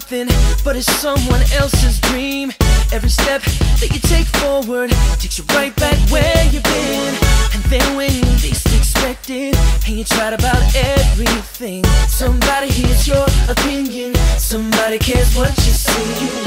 something, but it's someone else's dream. Every step that you take forward takes you right back where you've been. And then when you least expect it, and you tried about everything, somebody hears your opinion, somebody cares what you see.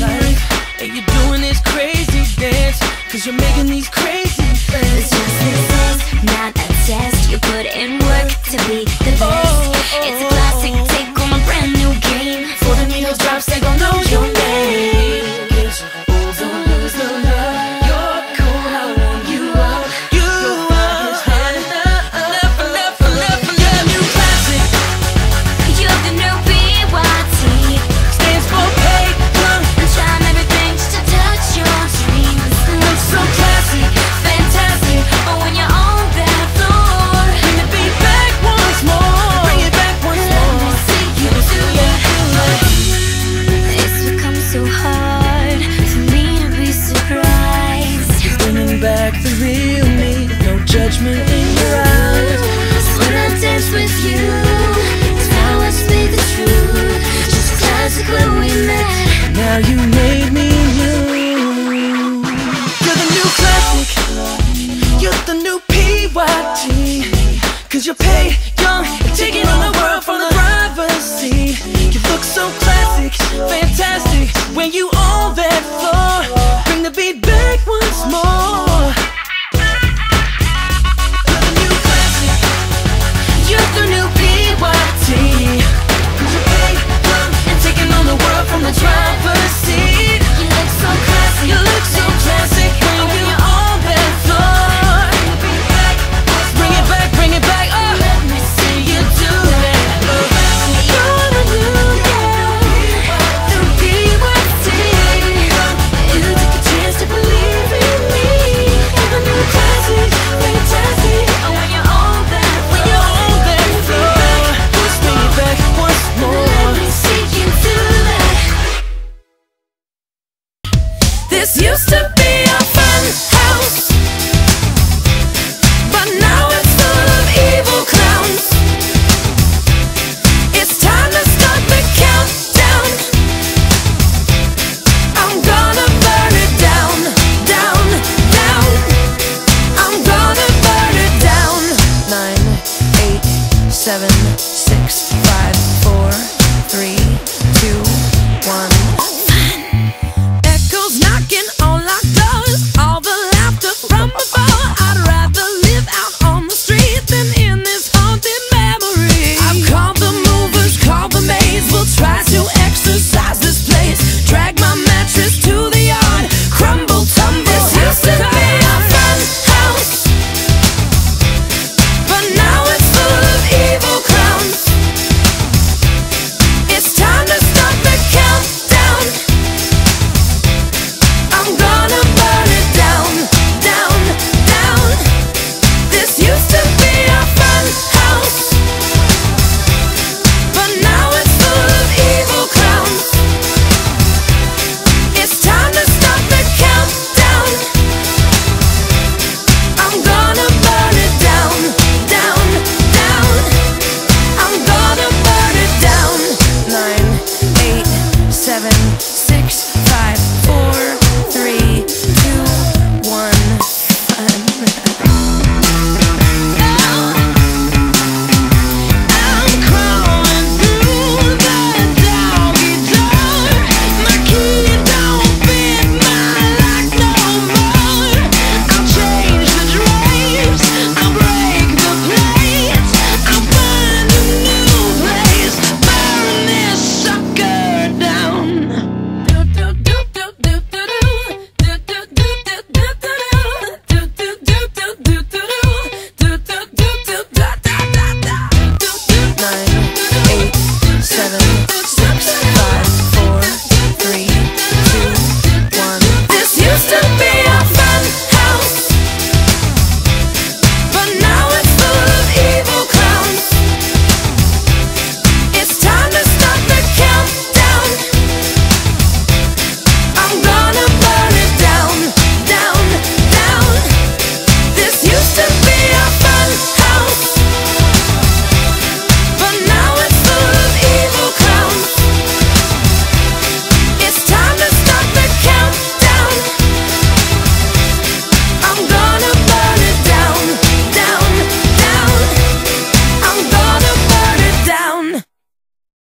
And you're doing this crazy dance Cause you're making these crazy plans It's just not a test. You put in work to be the best. Oh, oh, It's a classic young, taking on the world from the driver's seat. You look so classic, fantastic.